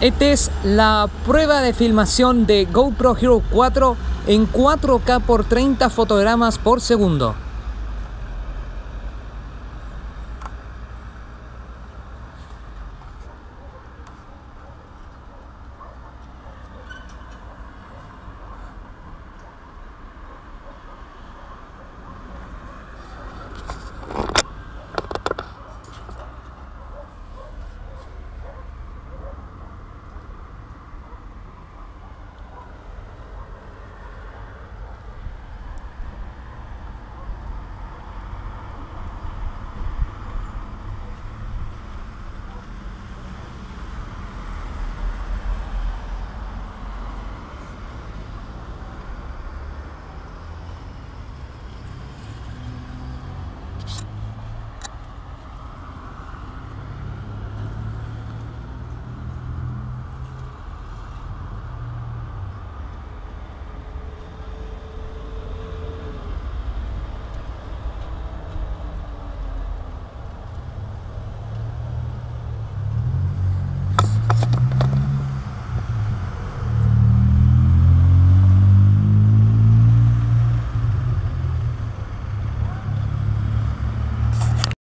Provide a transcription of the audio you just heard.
Esta es la prueba de filmación de GoPro Hero 4 en 4K por 30 fotogramas por segundo.